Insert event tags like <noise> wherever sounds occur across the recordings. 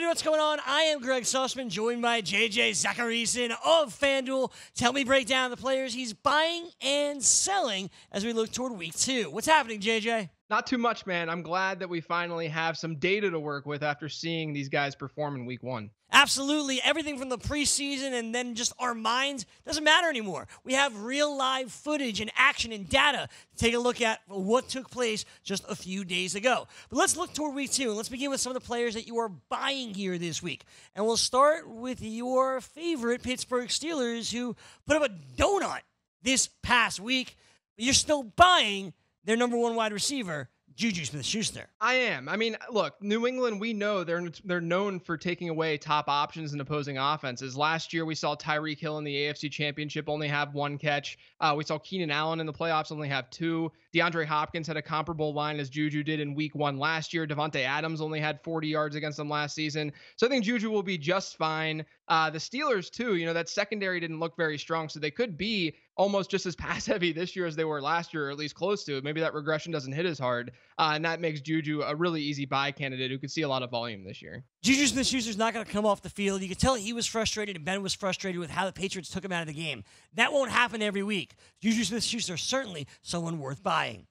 everybody, what's going on? I am Gregg Sussman, joined by JJ Zachariason of FanDuel to help me break down the players he's buying and selling as we look toward week two. What's happening, JJ? Not too much, man. I'm glad that we finally have some data to work with after seeing these guys perform in week one. Absolutely. Everything from the preseason and then just our minds doesn't matter anymore. We have real live footage and action and data to take a look at what took place just a few days ago. But let's look toward week two let's begin with some of the players that you are buying here this week. And we'll start with your favorite Pittsburgh Steelers who put up a donut this past week. But you're still buying their number one wide receiver, Juju Smith Schuster. I am. I mean, look, New England, we know they're they're known for taking away top options in opposing offenses. Last year, we saw Tyreek Hill in the AFC Championship only have one catch. Uh, we saw Keenan Allen in the playoffs only have two. DeAndre Hopkins had a comparable line as Juju did in week one last year. Davante Adams only had 40 yards against them last season. So I think Juju will be just fine. Uh, the Steelers, too, you know, that secondary didn't look very strong. So they could be almost just as <laughs> pass heavy this year as they were last year, or at least close to it. Maybe that regression doesn't hit as hard. Uh, and that makes Juju a really easy buy candidate who could see a lot of volume this year. Juju Smith Schuster's not going to come off the field. You could tell he was frustrated, and Ben was frustrated with how the Patriots took him out of the game. That won't happen every week. Juju Smith Schuster certainly someone worth buying.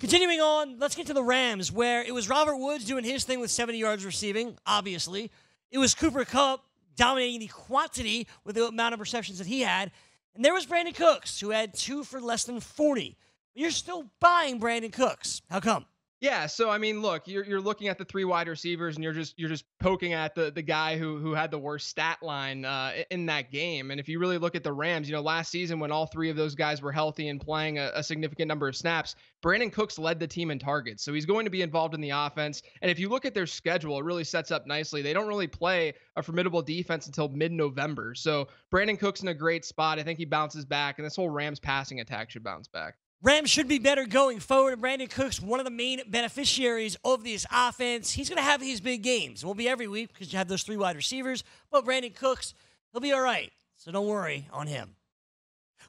Continuing on, let's get to the Rams, where it was Robert Woods doing his thing with 70 yards receiving, obviously. It was Cooper Kupp dominating the quantity with the amount of receptions that he had. And there was Brandin Cooks, who had two for less than 40. You're still buying Brandin Cooks. How come? Yeah, so I mean, look, you're you're looking at the three wide receivers, and you're just you're just poking at the the guy who who had the worst stat line uh, in that game. And if you really look at the Rams, you know, last season when all three of those guys were healthy and playing a, a significant number of snaps, Brandin Cooks led the team in targets, so he's going to be involved in the offense. And if you look at their schedule, it really sets up nicely. They don't really play a formidable defense until mid-November, so Brandin Cooks in a great spot. I think he bounces back, and this whole Rams passing attack should bounce back. Rams should be better going forward. And Brandin Cooks, one of the main beneficiaries of this offense. He's going to have his big games. It won't be every week because you have those three wide receivers. But Brandin Cooks, he'll be all right. So don't worry on him.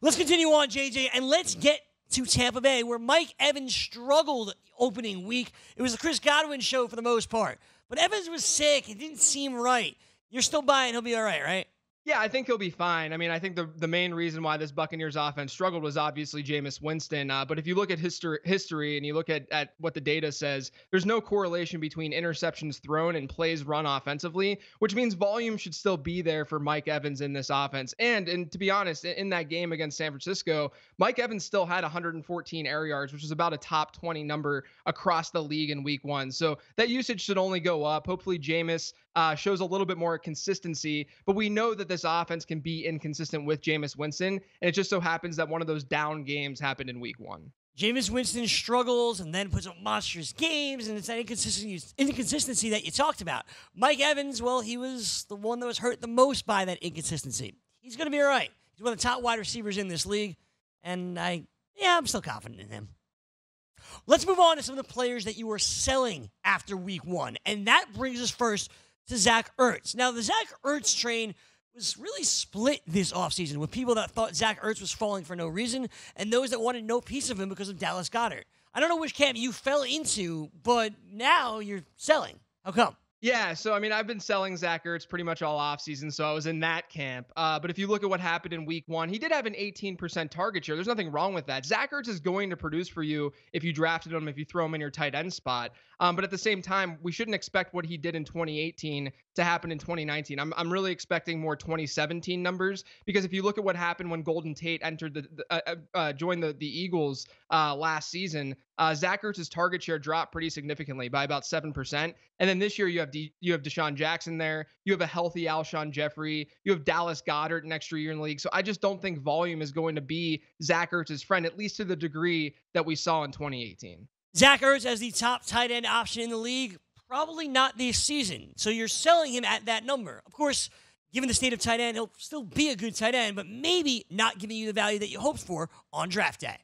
Let's continue on, JJ, and let's get to Tampa Bay, where Mike Evans struggled opening week. It was the Chris Godwin show for the most part. But Evans was sick. It didn't seem right. You're still buying. He'll be all right, right? Yeah, I think he'll be fine. I mean, I think the, the main reason why this Buccaneers offense struggled was obviously Jameis Winston. Uh, but if you look at history, history and you look at, at what the data says, there's no correlation between interceptions thrown and plays run offensively, which means volume should still be there for Mike Evans in this offense. And and to be honest, in that game against San Francisco, Mike Evans still had 114 air yards, which is about a top 20 number across the league in week one. So that usage should only go up. Hopefully, Jameis uh, shows a little bit more consistency. But we know that this offense can be inconsistent with Jameis Winston, and it just so happens that one of those down games happened in Week One. Jameis Winston struggles and then puts up monstrous games, and it's that inconsistency, inconsistency that you talked about. Mike Evans, well, he was the one that was hurt the most by that inconsistency. He's going to be all right. He's one of the top wide receivers in this league, and I, yeah, I'm still confident in him. Let's move on to some of the players that you are selling after week one. And that brings us first to Zach Ertz. Now, the Zach Ertz train was really split this offseason with people that thought Zach Ertz was falling for no reason and those that wanted no piece of him because of Dallas Goedert. I don't know which camp you fell into, but now you're selling. How come? Yeah, so I mean, I've been selling Zach Ertz pretty much all offseason, so I was in that camp. Uh, but if you look at what happened in week one, he did have an 18% target share. There's nothing wrong with that. Zach Ertz is going to produce for you if you drafted him, if you throw him in your tight end spot. Um, but at the same time, we shouldn't expect what he did in 2018 to happen in 2019. I'm, I'm really expecting more 2017 numbers because if you look at what happened when Golden Tate entered the, the uh, uh, uh joined the the Eagles uh, last season, uh, Zach Ertz's target share dropped pretty significantly by about seven percent. And then this year you have D, you have DeSean Jackson there, you have a healthy Alshon Jeffery, you have Dallas Goedert an extra year in the league. So I just don't think volume is going to be Zach Ertz's friend, at least to the degree that we saw in 2018. Zach Ertz as the top tight end option in the league, probably not this season. So you're selling him at that number. Of course, given the state of tight end, he'll still be a good tight end, but maybe not giving you the value that you hoped for on draft day.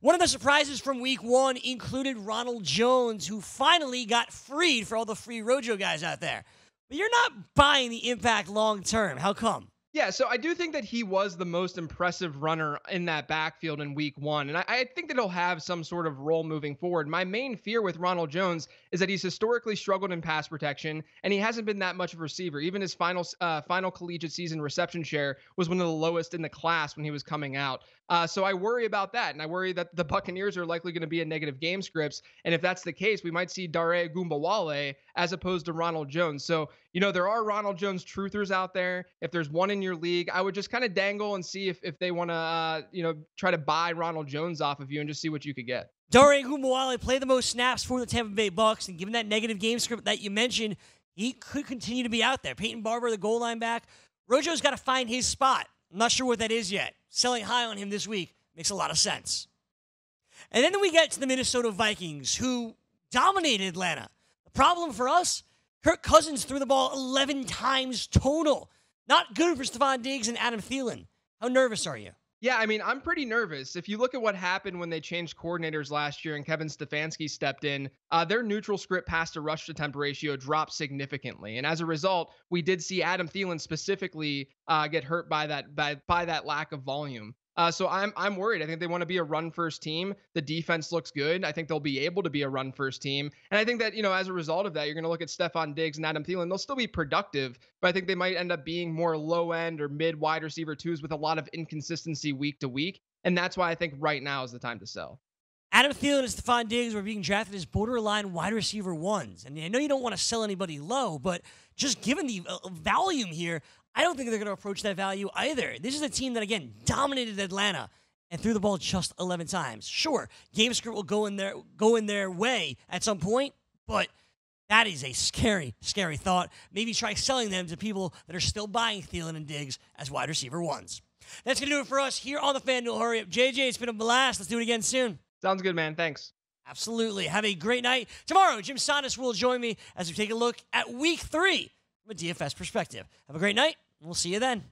One of the surprises from week one included Ronald Jones, who finally got freed for all the free Rojo guys out there. But you're not buying the impact long term. How come? Yeah, so I do think that he was the most impressive runner in that backfield in week one. And I, I, think that he'll have some sort of role moving forward. My main fear with Ronald Jones is that he's historically struggled in pass protection and he hasn't been that much of a receiver. Even his final uh, final collegiate season reception share was one of the lowest in the class when he was coming out. Uh, so I worry about that. And I worry that the Buccaneers are likely going to be in negative game scripts. And if that's the case, we might see Dare Ogunbowale as opposed to Ronald Jones. So, you know, there are Ronald Jones truthers out there. If there's one in your league, I would just kind of dangle and see if, if they want to, uh, you know, try to buy Ronald Jones off of you and just see what you could get. Dare Ogunbowale played the most snaps for the Tampa Bay Bucks, and given that negative game script that you mentioned, he could continue to be out there. Peyton Barber, the goal line back. Rojo's got to find his spot. I'm not sure what that is yet. Selling high on him this week makes a lot of sense. And then we get to the Minnesota Vikings, who dominated Atlanta. Problem for us, Kirk Cousins threw the ball 11 times total. Not good for Stefon Diggs and Adam Thielen. How nervous are you? Yeah, I mean, I'm pretty nervous. If you look at what happened when they changed coordinators last year and Kevin Stefanski stepped in, uh, their neutral script pass to rush to temp ratio dropped significantly, and as a result, we did see Adam Thielen specifically uh, get hurt by that by by that lack of volume. Uh, so I'm I'm worried. I think they want to be a run first team. The defense looks good. I think they'll be able to be a run first team. And I think that you know as a result of that, you're going to look at Stefon Diggs and Adam Thielen. They'll still be productive, but I think they might end up being more low end or mid wide receiver twos with a lot of inconsistency week to week. And that's why I think right now is the time to sell. Adam Thielen and Stefon Diggs were being drafted as borderline wide receiver ones. And I know you don't want to sell anybody low, but just given the uh, volume here, I don't think they're going to approach that value either. This is a team that, again, dominated Atlanta and threw the ball just 11 times. Sure, game script will go in their go in their way at some point, but that is a scary, scary thought. Maybe try selling them to people that are still buying Thielen and Diggs as wide receiver ones. That's going to do it for us here on the FanDuel Hurry Up. JJ, it's been a blast. Let's do it again soon. Sounds good, man. Thanks. Absolutely. Have a great night. Tomorrow, Jim Sannes will join me as we take a look at week three from a DFS perspective. Have a great night. We'll see you then.